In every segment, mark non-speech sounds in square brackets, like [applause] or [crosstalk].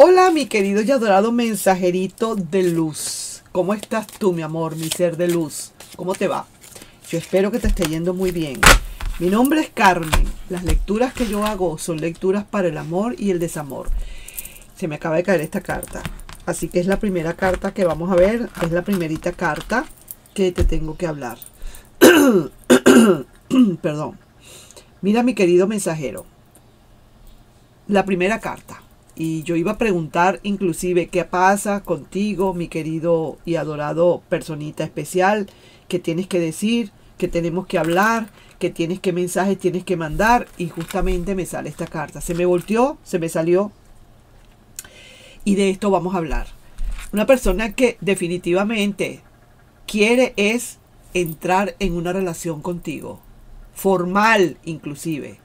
Hola mi querido y adorado mensajerito de luz. ¿Cómo estás tú, mi amor, mi ser de luz? ¿Cómo te va? Yo espero que te esté yendo muy bien. Mi nombre es Carmen. Las lecturas que yo hago son lecturas para el amor y el desamor. Se me acaba de caer esta carta. Así que es la primera carta que vamos a ver. Es la primerita carta que te tengo que hablar. [coughs] Perdón. Mira mi querido mensajero. La primera carta y yo iba a preguntar inclusive qué pasa contigo, mi querido y adorado personita especial, qué tienes que decir, qué tenemos que hablar, qué tienes que mensajes tienes que mandar y justamente me sale esta carta. Se me volteó, se me salió y de esto vamos a hablar. Una persona que definitivamente quiere es entrar en una relación contigo, formal inclusive.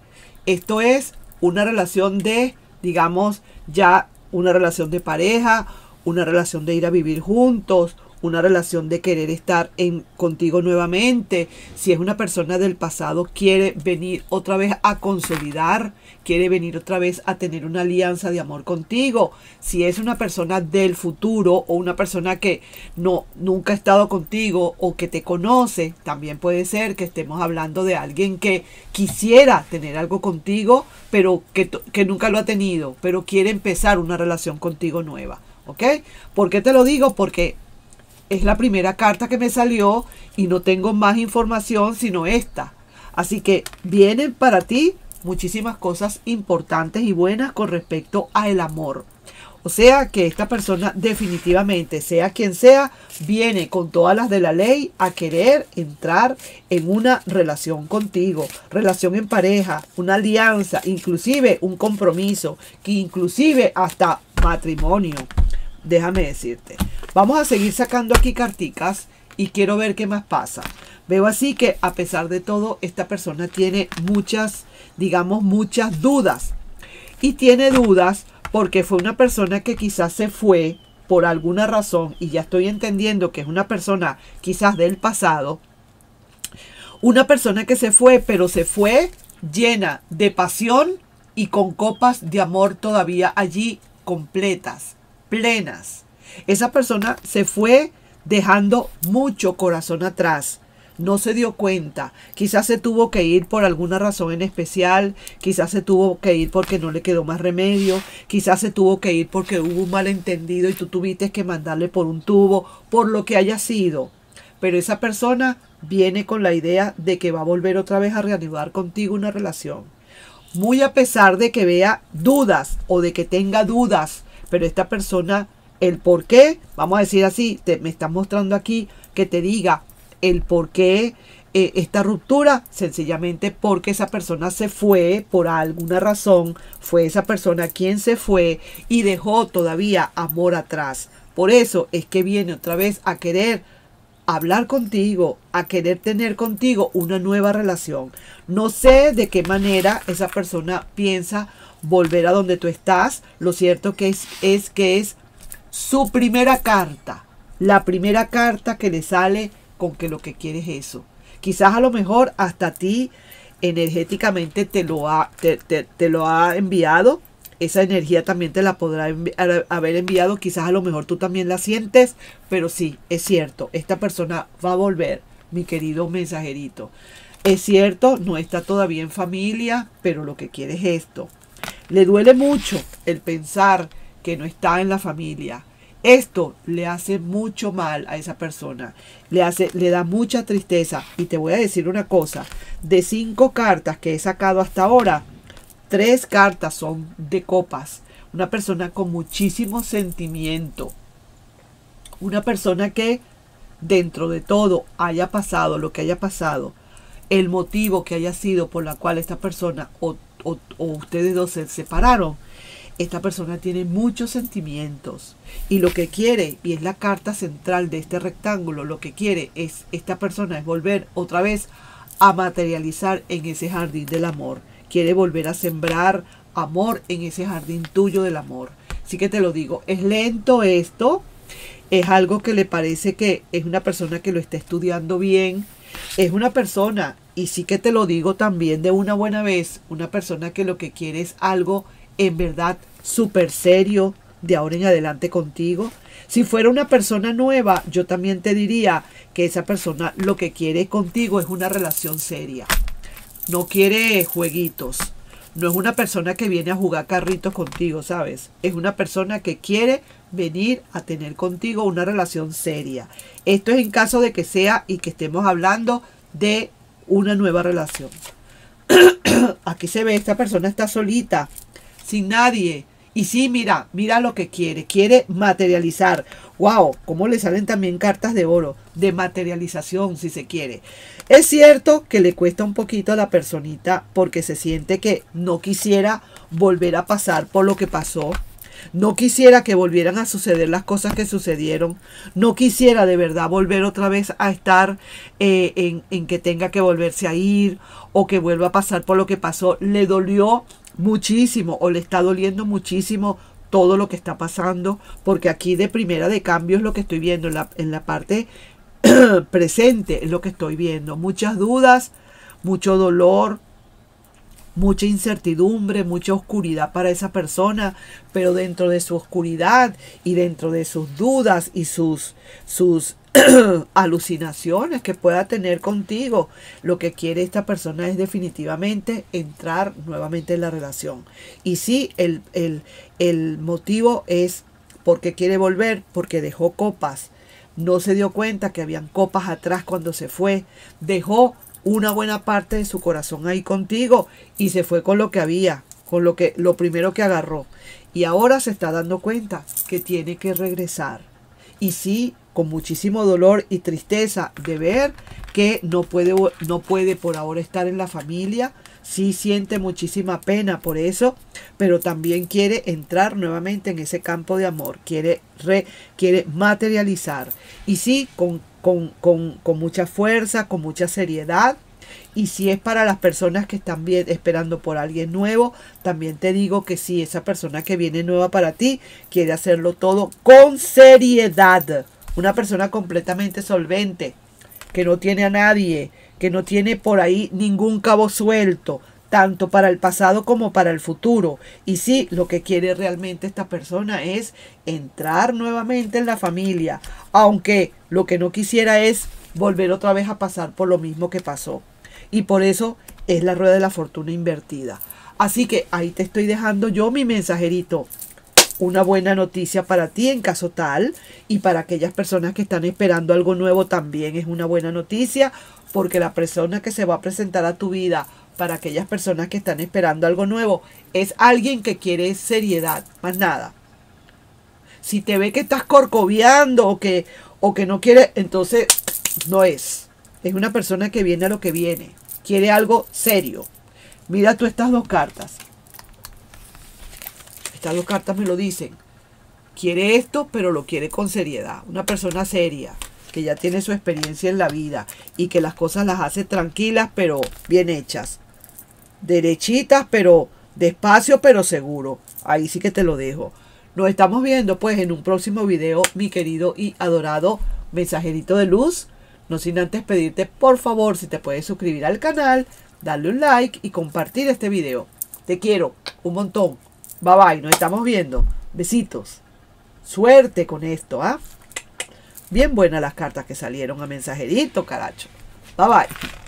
Esto es una relación de digamos, ya una relación de pareja, una relación de ir a vivir juntos, una relación de querer estar en, contigo nuevamente. Si es una persona del pasado, quiere venir otra vez a consolidar, quiere venir otra vez a tener una alianza de amor contigo. Si es una persona del futuro o una persona que no nunca ha estado contigo o que te conoce, también puede ser que estemos hablando de alguien que quisiera tener algo contigo, pero que, nunca lo ha tenido, pero quiere empezar una relación contigo nueva. ¿Ok? ¿Por qué te lo digo? Porque es la primera carta que me salió y no tengo más información sino esta. Así que vienen para ti muchísimas cosas importantes y buenas con respecto a el amor. O sea que esta persona definitivamente, sea quien sea, viene con todas las de la ley a querer entrar en una relación contigo, relación en pareja, una alianza, inclusive un compromiso, que inclusive hasta matrimonio déjame decirte. Vamos a seguir sacando aquí carticas y quiero ver qué más pasa. Veo así que a pesar de todo, esta persona tiene muchas, digamos, muchas dudas. Y tiene dudas porque fue una persona que quizás se fue por alguna razón y ya estoy entendiendo que es una persona quizás del pasado. Una persona que se fue, pero se fue llena de pasión y con copas de amor todavía allí completas plenas. Esa persona se fue dejando mucho corazón atrás. No se dio cuenta. Quizás se tuvo que ir por alguna razón en especial. Quizás se tuvo que ir porque no le quedó más remedio. Quizás se tuvo que ir porque hubo un malentendido y tú tuviste que mandarle por un tubo. Por lo que haya sido. Pero esa persona viene con la idea de que va a volver otra vez a reanudar contigo una relación. Muy a pesar de que vea dudas o de que tenga dudas pero esta persona, el por qué, vamos a decir así, te, me está mostrando aquí que te diga el por qué eh, esta ruptura, sencillamente porque esa persona se fue por alguna razón, fue esa persona quien se fue y dejó todavía amor atrás. Por eso es que viene otra vez a querer hablar contigo, a querer tener contigo una nueva relación. No sé de qué manera esa persona piensa volver a donde tú estás. Lo cierto que es, es que es su primera carta. La primera carta que le sale con que lo que quiere es eso. Quizás a lo mejor hasta ti energéticamente te lo ha, te, lo ha enviado. Esa energía también te la podrá haber enviado. Quizás a lo mejor tú también la sientes. Pero sí, es cierto. Esta persona va a volver, mi querido mensajerito. Es cierto, no está todavía en familia, pero lo que quiere es esto. Le duele mucho el pensar que no está en la familia. Esto le hace mucho mal a esa persona. Le, hace, le da mucha tristeza. Y te voy a decir una cosa. De cinco cartas que he sacado hasta ahora, tres cartas son de copas. Una persona con muchísimo sentimiento. Una persona que dentro de todo haya pasado lo que haya pasado. El motivo que haya sido por la cual esta persona o, ustedes dos se separaron, esta persona tiene muchos sentimientos y lo que quiere, y es la carta central de este rectángulo, lo que quiere es esta persona es volver otra vez a materializar en ese jardín del amor. Quiere volver a sembrar amor en ese jardín tuyo del amor. Así que te lo digo, es lento esto, es algo que le parece que es una persona que lo está estudiando bien, es una persona y sí que te lo digo también de una buena vez, una persona que lo que quiere es algo en verdad súper serio, de ahora en adelante contigo. Si fuera una persona nueva, yo también te diría que esa persona lo que quiere contigo es una relación seria. No quiere jueguitos. No es una persona que viene a jugar carritos contigo, ¿sabes? Es una persona que quiere venir a tener contigo una relación seria. Esto es en caso de que sea y que estemos hablando de una nueva relación. [clears throat] Aquí se ve, esta persona está solita, sin nadie. Y sí, mira, mira lo que quiere. Quiere materializar. ¡Wow! Cómo le salen también cartas de oro. De materialización, si se quiere. Es cierto que le cuesta un poquito a la personita porque se siente que no quisiera volver a pasar por lo que pasó. No quisiera que volvieran a suceder las cosas que sucedieron. No quisiera de verdad volver otra vez a estar eh, en, que tenga que volverse a ir o que vuelva a pasar por lo que pasó. Le dolió muchísimo o le está doliendo muchísimo todo lo que está pasando, porque aquí de primera de cambio es lo que estoy viendo en la, en la parte [clears throat] presente, es lo que estoy viendo. Muchas dudas, mucho dolor, mucha incertidumbre, mucha oscuridad para esa persona, pero dentro de su oscuridad y dentro de sus dudas y sus, sus [clears throat] alucinaciones que pueda tener contigo. Lo que quiere esta persona es definitivamente entrar nuevamente en la relación. Y sí, el, el, el motivo es porque quiere volver, porque dejó copas. No se dio cuenta que habían copas atrás cuando se fue. Dejó una buena parte de su corazón ahí contigo y se fue con lo que había, con lo que lo primero que agarró. Y ahora se está dando cuenta que tiene que regresar. Y sí, con muchísimo dolor y tristeza de ver que no puede, no puede por ahora estar en la familia. Sí siente muchísima pena por eso, pero también quiere entrar nuevamente en ese campo de amor, quiere, re, quiere materializar. Y sí, con, con, con, con mucha fuerza, con mucha seriedad, y si es para las personas que están bien esperando por alguien nuevo, también te digo que si esa persona que viene nueva para ti quiere hacerlo todo con seriedad. Una persona completamente solvente, que no tiene a nadie, que no tiene por ahí ningún cabo suelto, tanto para el pasado como para el futuro. Y sí, lo que quiere realmente esta persona es entrar nuevamente en la familia, aunque lo que no quisiera es volver otra vez a pasar por lo mismo que pasó. Y por eso es la rueda de la fortuna invertida. Así que ahí te estoy dejando yo mi mensajerito una buena noticia para ti en caso tal y para aquellas personas que están esperando algo nuevo también es una buena noticia porque la persona que se va a presentar a tu vida para aquellas personas que están esperando algo nuevo es alguien que quiere seriedad, más nada. Si te ve que estás corcoviando o que, o que no quiere, entonces no es. Es una persona que viene a lo que viene. Quiere algo serio. Mira tú estas dos cartas. Estas dos cartas me lo dicen. Quiere esto, pero lo quiere con seriedad. Una persona seria, que ya tiene su experiencia en la vida y que las cosas las hace tranquilas, pero bien hechas. Derechitas, pero despacio, pero seguro. Ahí sí que te lo dejo. Nos estamos viendo pues en un próximo video, mi querido y adorado mensajerito de luz. No sin antes pedirte por favor si te puedes suscribir al canal, darle un like y compartir este video. Te quiero un montón. Bye bye, nos estamos viendo. Besitos. Suerte con esto, ¿ah? Bien buenas las cartas que salieron a mensajerito, caracho. Bye bye.